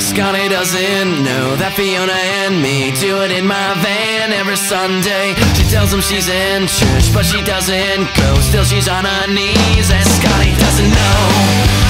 Scotty doesn't know that Fiona and me do it in my van every Sunday. She tells him she's in church, but she doesn't go. Still, she's on her knees, and Scotty doesn't know.